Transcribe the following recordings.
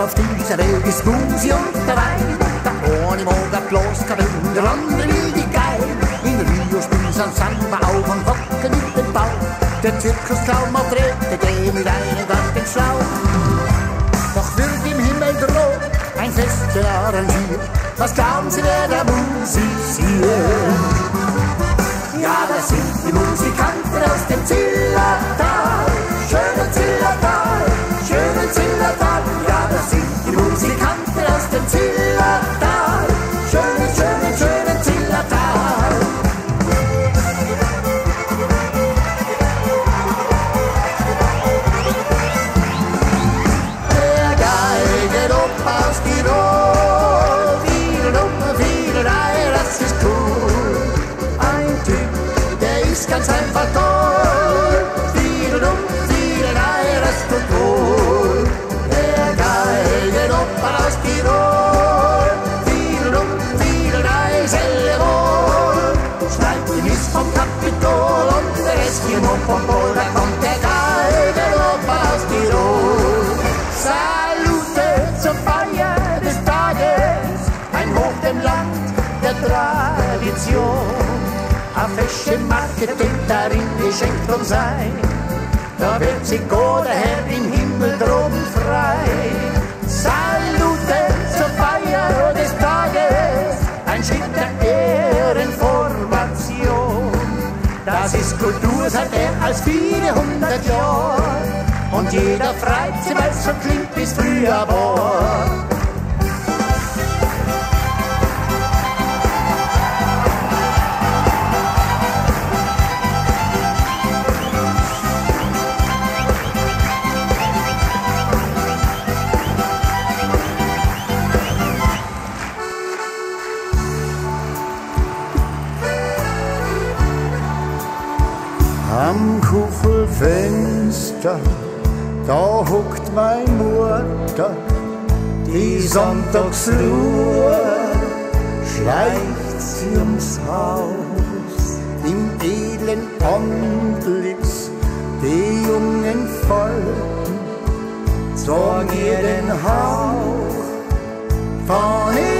auf av tusen rød i skogsjord på vei. Da ordnimoga blåsker under åndelige Geil. In Ryosbusan salva Augen hocken mit dem Bau. Der Zirkustraum auf drehte dem mit einem Gartenschlau. Doch wird im Himmel droht ein Fest arrangiert. Was glauben Sie, wer der da ist Ja, das sind die Musikanten aus dem Zillertal. Aus Tirol. Vielen um, vielen Ei, das ist cool. Ein Typ, der ist ganz einfach toll. Vielen um, vielen Ei, das tut wohl. Der Geiger up aus Tirol. Vielen um, vielen Ei, selle wohl. Schreibt die Miss vom Kapitol und der Eskimo vom Pol. Da kommt der Tradition. A fesche Marketing darin geschenkt uns ein, da wird sich Gott der Herr im Himmel droben frei. Salute zur Feier des Tages, ein Schritt der Ehrenformation. Das ist Kultur seit mehr als 400 Jahren. Und jeder freut sich, weil's so klingt, wie's früher war. Am Kuchelfenster, da hockt mein Mutter, die Sonntagsruhe schleicht sie ums Haus. Im edlen Antlitz die jungen Falten sorgen ihr den Hauch von Ewigkeit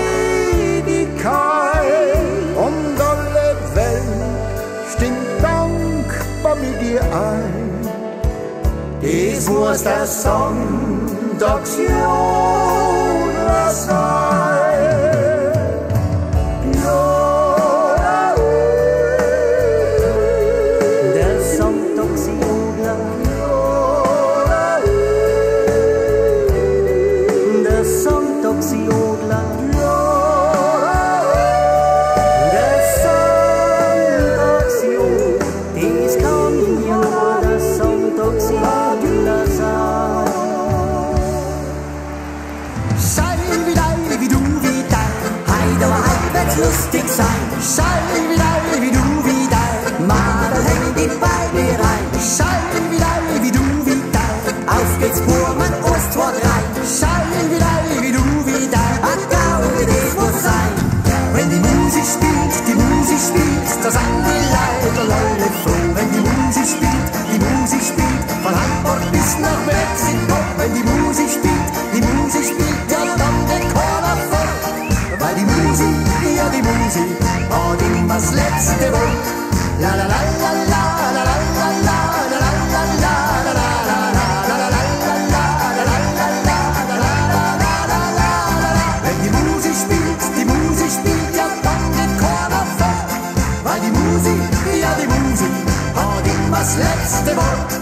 These was the song dogs you last song toxic old love. Wird's lustig sein. Sei wie dein, wie du, wie dein, Madel häng dich bei mir rein. Sei wie dein, wie du, wie dein, auf geht's Burmann, Ost, zwei, drei. Sei wie dein, letzte Wort. La la la la la la la la la das letzte Wort.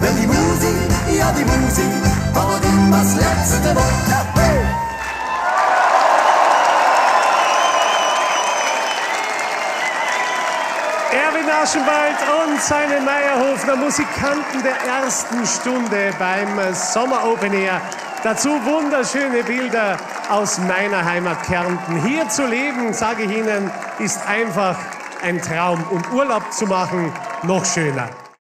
Wenn die Musik, ja die Musik, hat immer das letzte Wort. Erwin Aschenwald und seine Meierhofner Musikanten der ersten Stunde beim Sommer Open Air. Dazu wunderschöne Bilder aus meiner Heimat Kärnten. Hier zu leben, sage ich Ihnen, ist einfach ein Traum und Urlaub zu machen noch schöner.